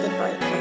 Good breaker.